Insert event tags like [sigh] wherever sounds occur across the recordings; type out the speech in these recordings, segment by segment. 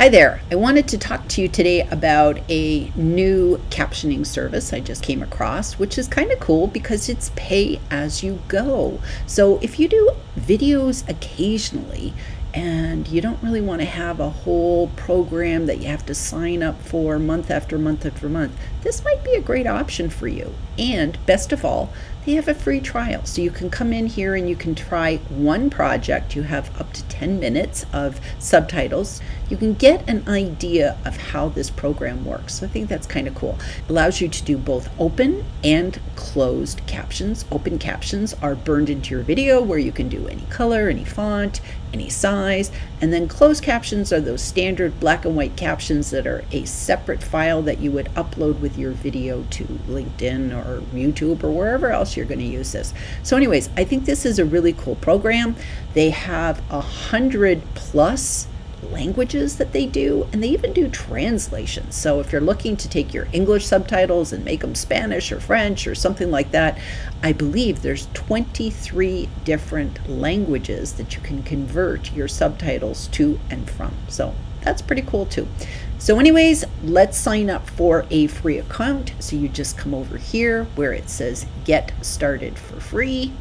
Hi there. I wanted to talk to you today about a new captioning service I just came across, which is kind of cool because it's pay as you go. So if you do videos occasionally, and you don't really want to have a whole program that you have to sign up for month after month after month, this might be a great option for you. And best of all, they have a free trial. So you can come in here and you can try one project. You have up to 10 minutes of subtitles. You can get an idea of how this program works. So I think that's kind of cool. It allows you to do both open and closed captions. Open captions are burned into your video where you can do any color, any font, any size. And then closed captions are those standard black and white captions that are a separate file that you would upload with your video to LinkedIn or YouTube or wherever else you're going to use this. So anyways, I think this is a really cool program. They have a hundred plus languages that they do, and they even do translations. So if you're looking to take your English subtitles and make them Spanish or French or something like that, I believe there's 23 different languages that you can convert your subtitles to and from. So that's pretty cool too. So anyways, let's sign up for a free account. So you just come over here where it says get started for free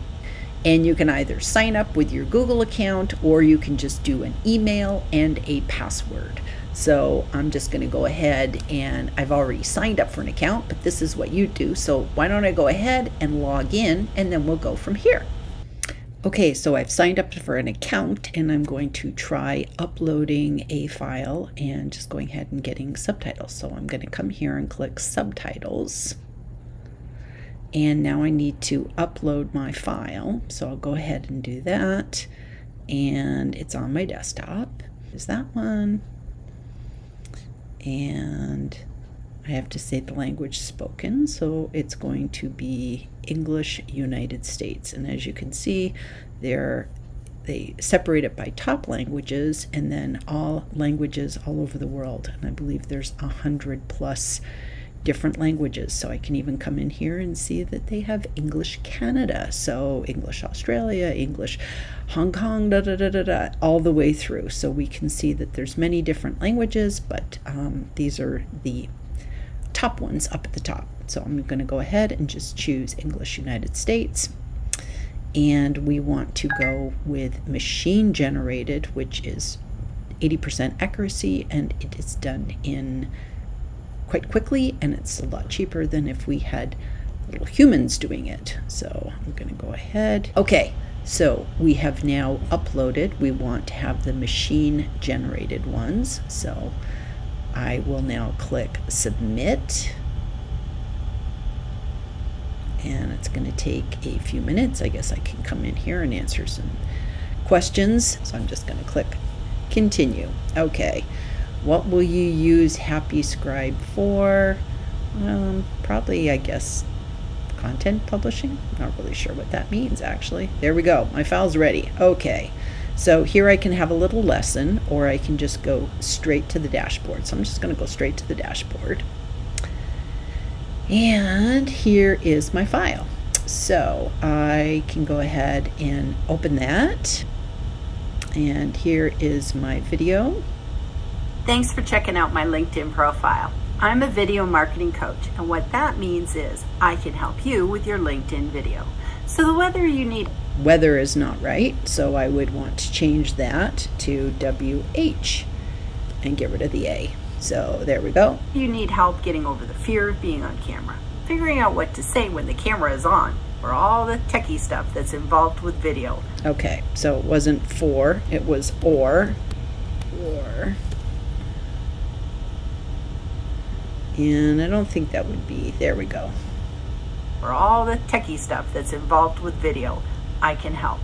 and you can either sign up with your Google account or you can just do an email and a password. So I'm just going to go ahead and I've already signed up for an account, but this is what you do. So why don't I go ahead and log in and then we'll go from here. Okay, so I've signed up for an account and I'm going to try uploading a file and just going ahead and getting subtitles. So I'm going to come here and click subtitles and now I need to upload my file. So I'll go ahead and do that. And it's on my desktop. Is that one. And I have to say the language spoken so it's going to be English United States. And as you can see there they separate it by top languages and then all languages all over the world. And I believe there's a hundred plus different languages. So I can even come in here and see that they have English Canada, so English Australia, English Hong Kong, da da da da da, all the way through. So we can see that there's many different languages, but um, these are the top ones up at the top. So I'm going to go ahead and just choose English United States. And we want to go with machine generated, which is 80% accuracy, and it is done in quite quickly and it's a lot cheaper than if we had little humans doing it. So I'm going to go ahead. Okay, so we have now uploaded. We want to have the machine generated ones. So I will now click submit. And it's going to take a few minutes. I guess I can come in here and answer some questions. So I'm just going to click continue. Okay. What will you use Happy Scribe for? Um, probably, I guess, content publishing. Not really sure what that means, actually. There we go. My file's ready. Okay. So here I can have a little lesson, or I can just go straight to the dashboard. So I'm just going to go straight to the dashboard. And here is my file. So I can go ahead and open that. And here is my video. Thanks for checking out my LinkedIn profile. I'm a video marketing coach, and what that means is I can help you with your LinkedIn video. So whether you need weather is not right, so I would want to change that to WH and get rid of the A. So there we go. You need help getting over the fear of being on camera, figuring out what to say when the camera is on, or all the techie stuff that's involved with video. Okay, so it wasn't for, it was or, or. And I don't think that would be, there we go. For all the techie stuff that's involved with video, I can help.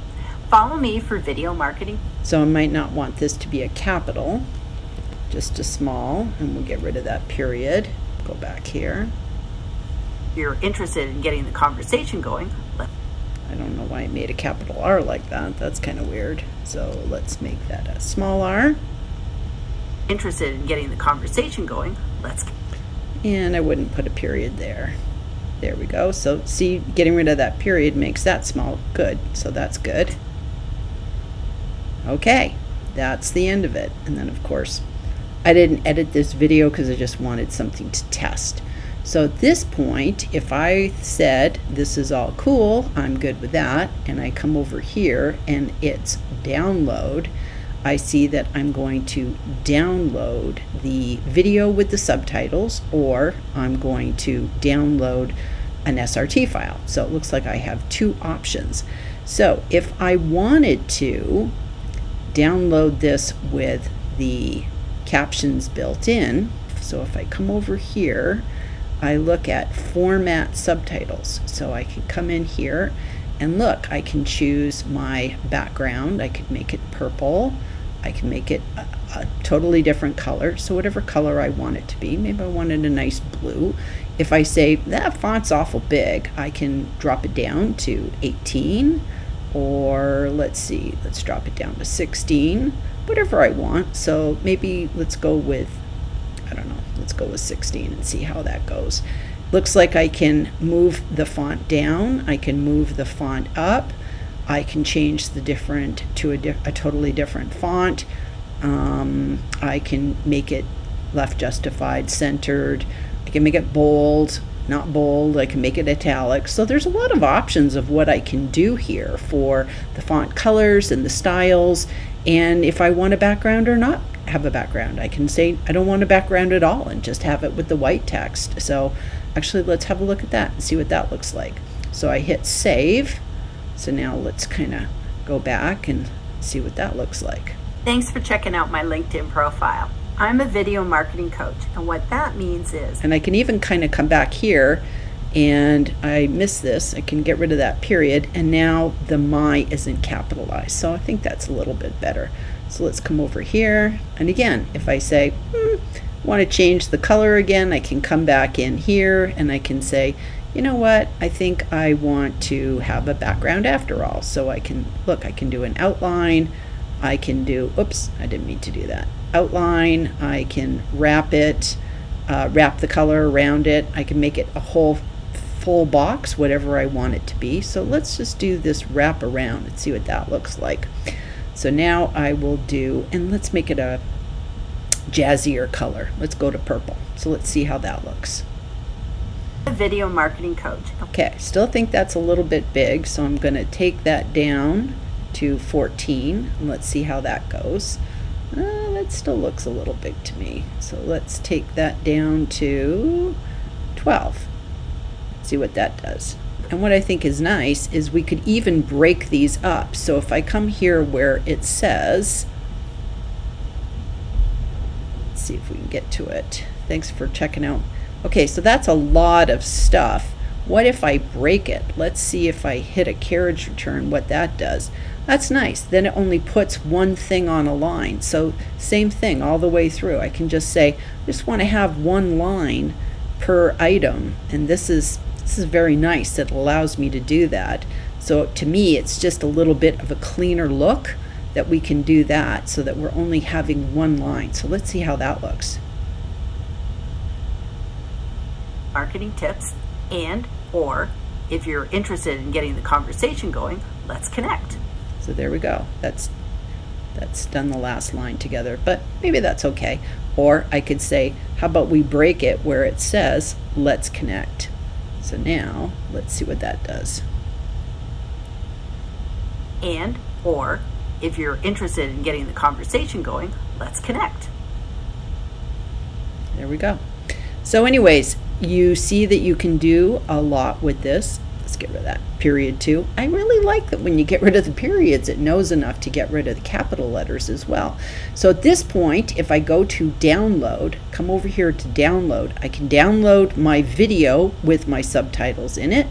Follow me for video marketing. So I might not want this to be a capital, just a small, and we'll get rid of that period. Go back here. If you're interested in getting the conversation going, I don't know why I made a capital R like that. That's kind of weird. So let's make that a small r. Interested in getting the conversation going, let's and I wouldn't put a period there. There we go. So see, getting rid of that period makes that small good. So that's good. Okay, that's the end of it. And then of course, I didn't edit this video because I just wanted something to test. So at this point, if I said this is all cool, I'm good with that, and I come over here and it's download, I see that I'm going to download the video with the subtitles or I'm going to download an SRT file. So it looks like I have two options. So if I wanted to download this with the captions built in, so if I come over here, I look at format subtitles. So I can come in here and look, I can choose my background. I could make it purple. I can make it a, a, totally different color. So whatever color I want it to be, maybe I wanted a nice blue. If I say that font's awful big, I can drop it down to 18 or let's see, let's drop it down to 16, whatever I want. So maybe let's go with, I don't know, let's go with 16 and see how that goes. Looks like I can move the font down. I can move the font up. I can change the different to a, a totally different font. Um, I can make it left justified, centered. I can make it bold, not bold. I can make it italic. So there's a lot of options of what I can do here for the font colors and the styles. And if I want a background or not have a background, I can say I don't want a background at all and just have it with the white text. So actually let's have a look at that and see what that looks like. So I hit save so now let's kind of go back and see what that looks like. Thanks for checking out my LinkedIn profile. I'm a video marketing coach, and what that means is. And I can even kind of come back here and I miss this. I can get rid of that period, and now the my isn't capitalized. So I think that's a little bit better. So let's come over here, and again, if I say, hmm, want to change the color again, I can come back in here and I can say, you know what, I think I want to have a background after all. So I can, look, I can do an outline. I can do, oops, I didn't mean to do that. Outline, I can wrap it, uh, wrap the color around it. I can make it a whole full box, whatever I want it to be. So let's just do this wrap around and see what that looks like. So now I will do, and let's make it a jazzier color. Let's go to purple. So let's see how that looks video marketing coach. Okay, still think that's a little bit big, so I'm going to take that down to 14. Let's see how that goes. Uh, that still looks a little big to me. So let's take that down to 12. See what that does. And what I think is nice is we could even break these up. So if I come here where it says, let's see if we can get to it. Thanks for checking out Okay, so that's a lot of stuff. What if I break it? Let's see if I hit a carriage return, what that does. That's nice. Then it only puts one thing on a line. So same thing all the way through. I can just say, I just want to have one line per item. And this is, this is very nice. It allows me to do that. So to me, it's just a little bit of a cleaner look that we can do that so that we're only having one line. So let's see how that looks marketing tips and or if you're interested in getting the conversation going, let's connect. So there we go. That's that's done the last line together, but maybe that's okay. Or I could say, how about we break it where it says, let's connect. So now let's see what that does. And, or if you're interested in getting the conversation going, let's connect. There we go. So anyways, you see that you can do a lot with this. Let's get rid of that period too. I really like that when you get rid of the periods, it knows enough to get rid of the capital letters as well. So at this point, if I go to download, come over here to download, I can download my video with my subtitles in it,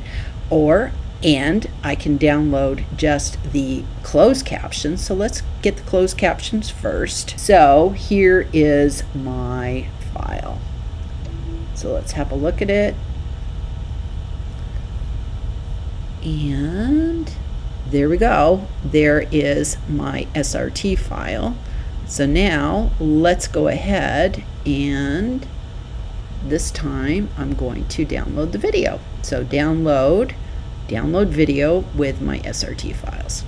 or and I can download just the closed captions. So let's get the closed captions first. So here is my file. So let's have a look at it. And there we go. There is my SRT file. So now let's go ahead and this time I'm going to download the video. So download, download video with my SRT files.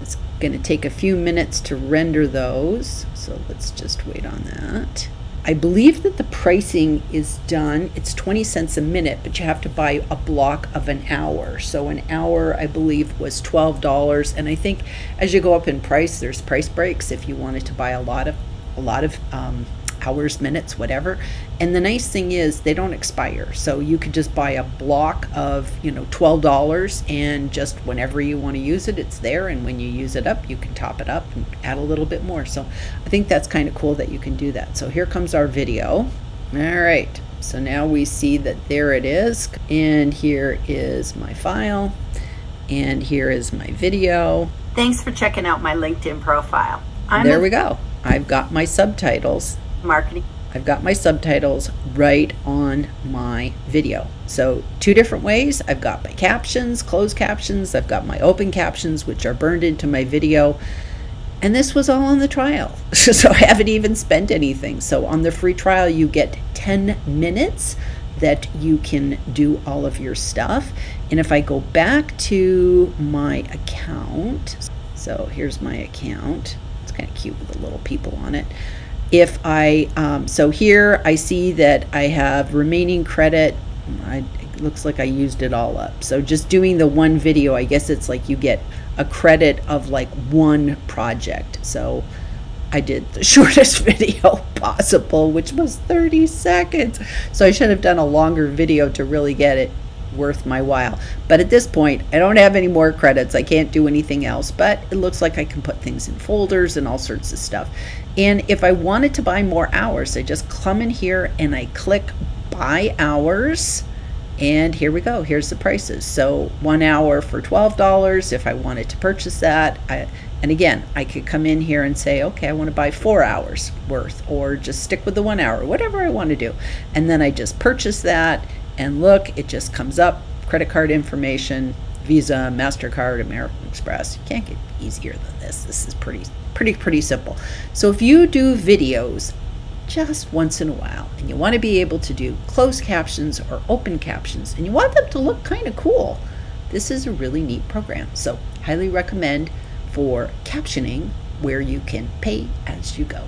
It's going to take a few minutes to render those. So let's just wait on that. I believe that the pricing is done. It's 20 cents a minute, but you have to buy a block of an hour. So an hour, I believe, was $12. And I think as you go up in price, there's price breaks if you wanted to buy a lot of a lot of um, hours, minutes, whatever. And the nice thing is they don't expire. So you could just buy a block of, you know, $12 and just whenever you want to use it, it's there. And when you use it up, you can top it up and add a little bit more. So I think that's kind of cool that you can do that. So here comes our video. All right. So now we see that there it is. And here is my file. And here is my video. Thanks for checking out my LinkedIn profile. I'm there we go. I've got my subtitles marketing. I've got my subtitles right on my video. So two different ways. I've got my captions, closed captions. I've got my open captions, which are burned into my video. And this was all on the trial. [laughs] so I haven't even spent anything. So on the free trial, you get 10 minutes that you can do all of your stuff. And if I go back to my account, so here's my account. It's kind of cute with the little people on it if I, um, so here I see that I have remaining credit. I, it looks like I used it all up. So just doing the one video, I guess it's like you get a credit of like one project. So I did the [laughs] shortest video possible, which was 30 seconds. So I should have done a longer video to really get it worth my while. But at this point, I don't have any more credits. I can't do anything else, but it looks like I can put things in folders and all sorts of stuff. And if I wanted to buy more hours, I just come in here and I click buy hours. And here we go. Here's the prices. So one hour for $12 if I wanted to purchase that. I, and again, I could come in here and say, okay, I want to buy four hours worth or just stick with the one hour, whatever I want to do. And then I just purchase that and look, it just comes up credit card information, Visa, MasterCard, American Express. You can't get easier than this. This is pretty, pretty, pretty simple. So if you do videos just once in a while and you want to be able to do closed captions or open captions and you want them to look kind of cool, this is a really neat program. So highly recommend for captioning where you can pay as you go.